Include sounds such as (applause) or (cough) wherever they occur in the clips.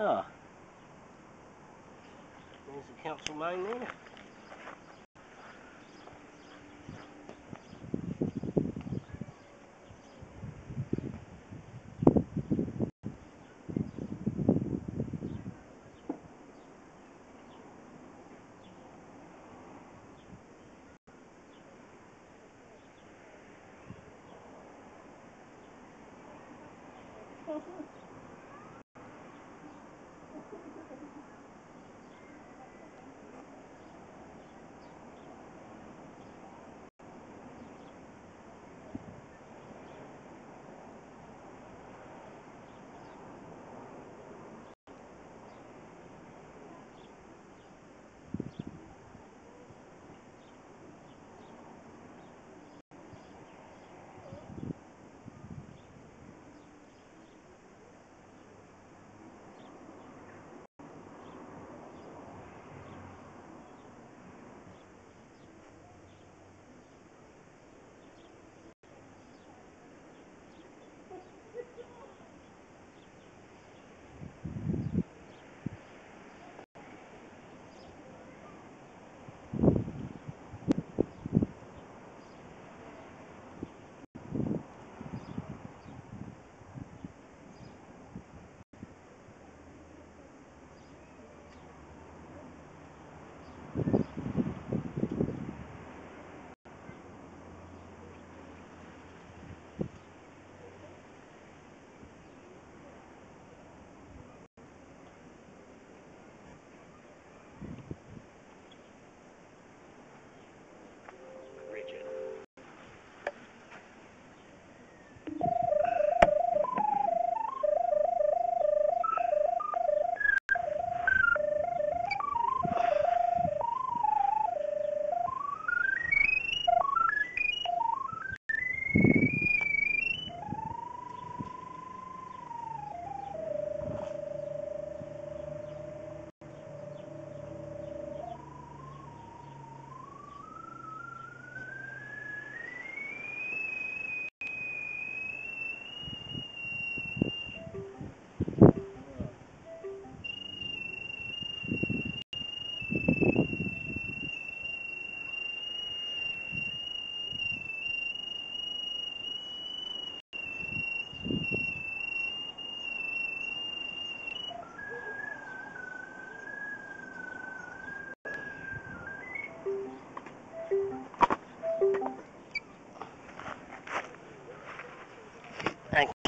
Oh. There's the council main there. Mm-hmm. (laughs)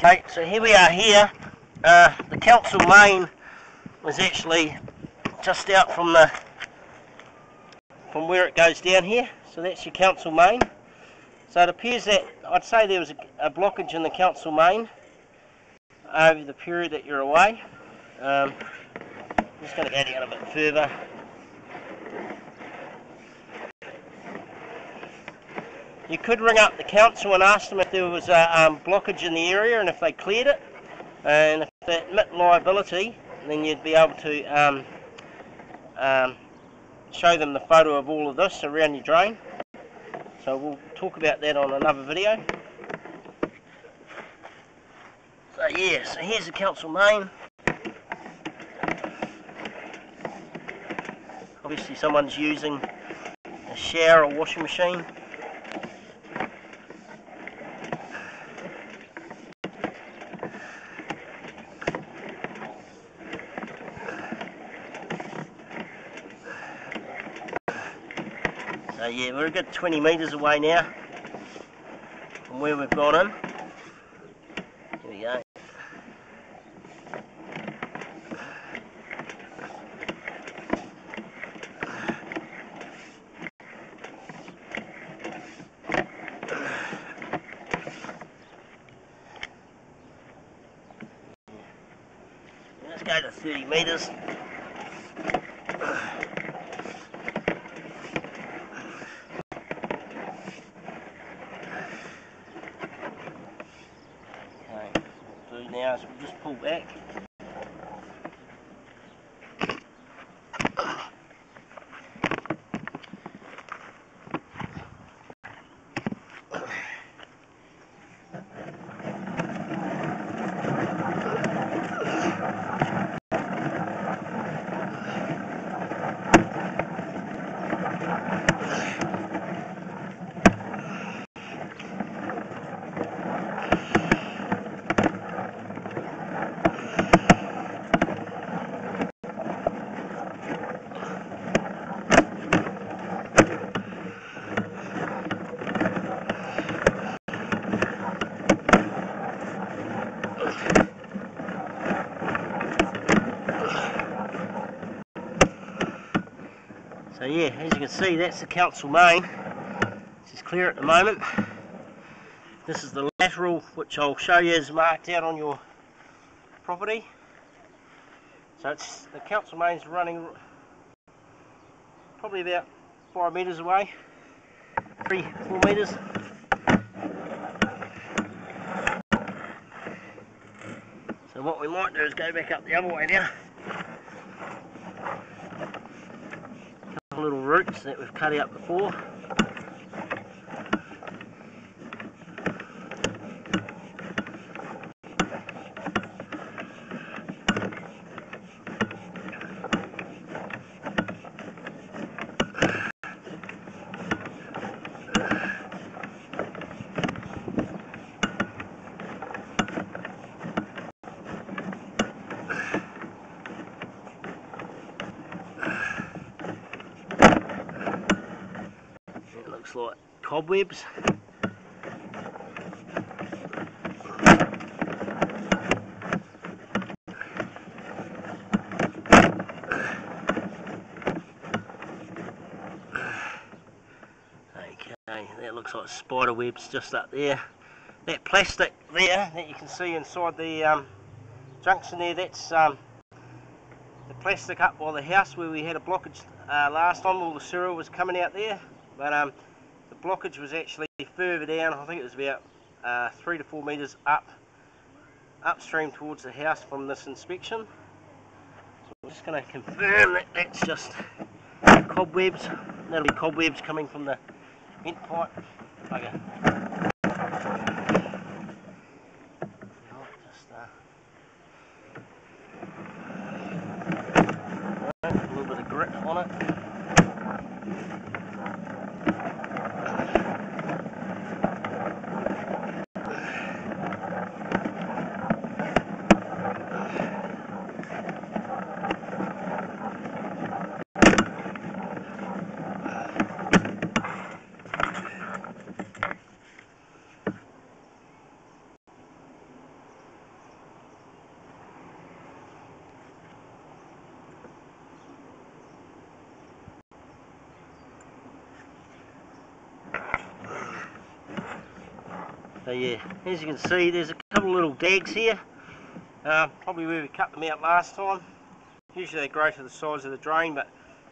Okay, so here we are here. Uh, the council main was actually just out from the from where it goes down here. So that's your council main. So it appears that I'd say there was a, a blockage in the council main over the period that you're away. Um, I'm just going to go down a bit further. You could ring up the council and ask them if there was a um, blockage in the area and if they cleared it. And if they admit liability, then you'd be able to um, um, show them the photo of all of this around your drain. So we'll talk about that on another video. So yeah, so here's the council main. Obviously someone's using a shower or washing machine. So yeah, we're a good 20 metres away now from where we've gone in. Here we go. Let's go to 30 metres. Okay, so now is we'll just pull back. Yeah, as you can see, that's the council main. This is clear at the moment. This is the lateral, which I'll show you is marked out on your property. So it's the council mains running probably about five metres away, three, four metres. So what we might do is go back up the other way now. That we've cut out before. It looks like cobwebs. Okay, that looks like spider webs just up there. That plastic there that you can see inside the um, junction there, that's um, the plastic up by the house where we had a blockage uh, last time. All the cereal was coming out there, but um, blockage was actually further down. I think it was about uh, three to four metres up, upstream towards the house from this inspection. So I'm just going to confirm that that's just cobwebs. That'll be cobwebs coming from the vent pipe. Okay. Just, uh, Right, a little bit of grit on it. Yeah, as you can see, there's a couple of little dags here. Uh, probably where we cut them out last time. Usually they grow to the size of the drain, but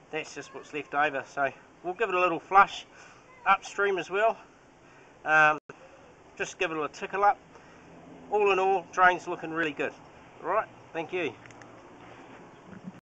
that's just what's left over. So we'll give it a little flush upstream as well. Um, just give it a little tickle up. All in all, drain's looking really good. Right, thank you.